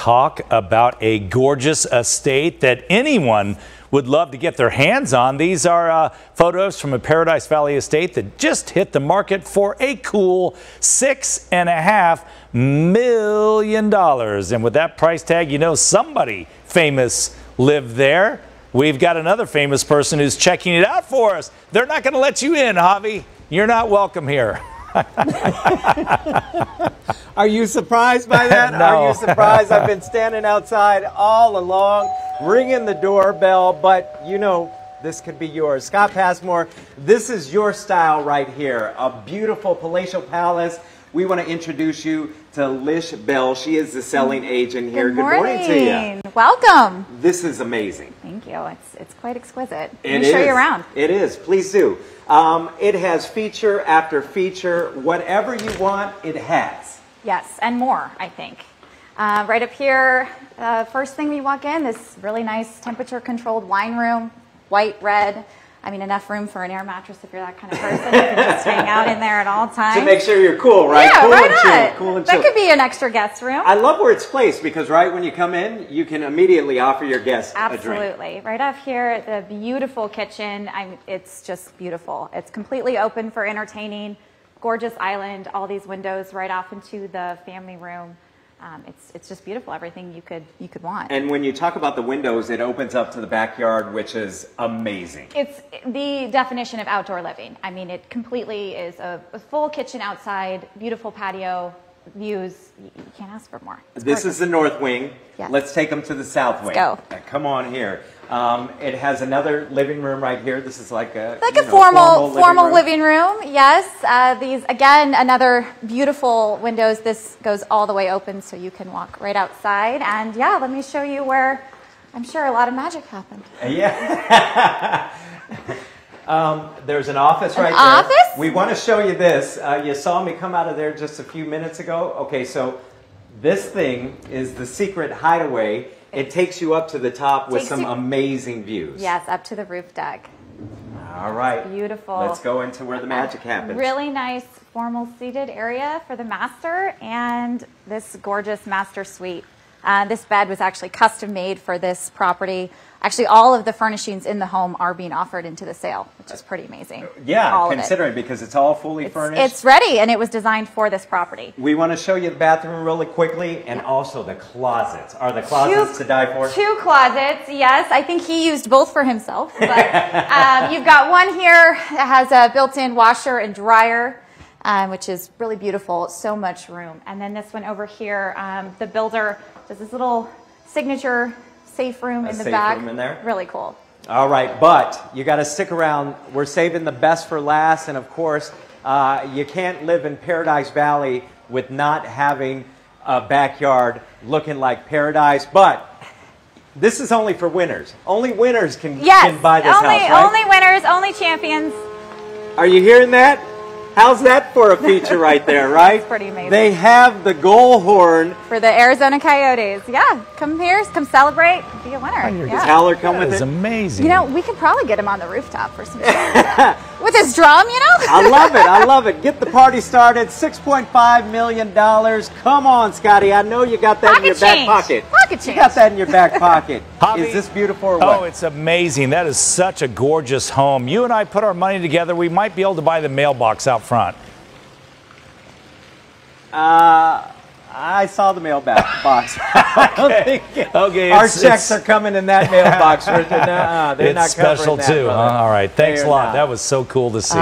talk about a gorgeous estate that anyone would love to get their hands on. These are uh, photos from a Paradise Valley estate that just hit the market for a cool six and a half million dollars. And with that price tag, you know somebody famous lived there. We've got another famous person who's checking it out for us. They're not going to let you in, Javi. You're not welcome here. Are you surprised by that? No. Are you surprised? I've been standing outside all along, ringing the doorbell, but you know, this could be yours. Scott Passmore, this is your style right here. A beautiful palatial palace. We want to introduce you to Lish Bell. She is the selling agent here. Good Good morning, to you. Welcome. This is amazing. Thank you. It's it's quite exquisite. Let me show you around. It is. Please do. Um, it has feature after feature. Whatever you want, it has. Yes, and more, I think. Uh, right up here, uh, first thing we walk in, this really nice temperature controlled wine room, white, red. I mean, enough room for an air mattress if you're that kind of person. you can just out in there at all times. To make sure you're cool, right? yeah, cool why and not? chill. Cool and that chill. could be an extra guest room. I love where it's placed because right when you come in, you can immediately offer your guests a drink. Absolutely. Right up here, the beautiful kitchen. I'm, it's just beautiful. It's completely open for entertaining. Gorgeous island, all these windows right off into the family room. Um, it's, it's just beautiful. Everything you could you could want. And when you talk about the windows, it opens up to the backyard, which is amazing. It's the definition of outdoor living. I mean, it completely is a, a full kitchen outside, beautiful patio views. You, you can't ask for more. It's This is the north wing. Yes. Let's take them to the south wing. go. Uh, Come on here. Um, it has another living room right here. This is like a like a know, formal formal, room. living room. Yes, uh, these again another beautiful windows. This goes all the way open, so you can walk right outside. And yeah, let me show you where I'm sure a lot of magic happened. Yeah. um, there's an office An there. office? We want to show you this. Uh, you saw me come out of there just a few minutes ago. Okay, so this thing is the secret hideaway. It takes you up to the top with some you- amazing views. Yes, up to the roof deck. All right. Beautiful. Let's go into where the magic happens. Really nice formal seated area for the master and this gorgeous master suite. Uh, this bed was actually custom made for this property. Actually, all of the furnishings in the home are being offered into the sale, which is pretty amazing. Yeah, all of it. considering because it's all fully It's, furnished. it's ready and it was designed for this property. we want to show you the bathroom really quickly and also the closets. Are the closets to die for? Two closets, yes. I think he used both for himself. But um, you've got one here that has a built-in washer and dryer, um, which is really beautiful. So much room. And then this one over here, um, the builder does this little signature safe room A in the safe back. room in there? Really cool. All right, but you got to stick around. We're saving the best for last, and of course, uh, you can't live in Paradise Valley with not having a backyard looking like paradise. But this is only for winners. Only winners can, Yes. can buy this only, house, right? only winners, only champions. Are you hearing that? How's that for a feature right there, right? pretty amazing. They have the goal horn. For the Arizona Coyotes. Yeah, come here, come celebrate, be a winner. you're yeah. Howler come That with is it. amazing. You know, we could probably get him on the rooftop for some. With his drum, you know? I love it. I love it. Get the party started. $6.5 million. Come on, Scotty. I know you got that in your Pocket back change. Pocket. Pocket You got that in your back pocket. Javi- Is this beautiful or what? Oh, it's amazing. That is such a gorgeous home. You and I put our money together. We might be able to buy the mailbox out front. Uh, I saw the mailbox box. I don't think Okay, our it's- checks it's- are coming in that mailbox. Richard. Nuh-uh, they're it's not covering special that, too. brother. Huh? All right. Thanks a lot. not. That was so cool to see.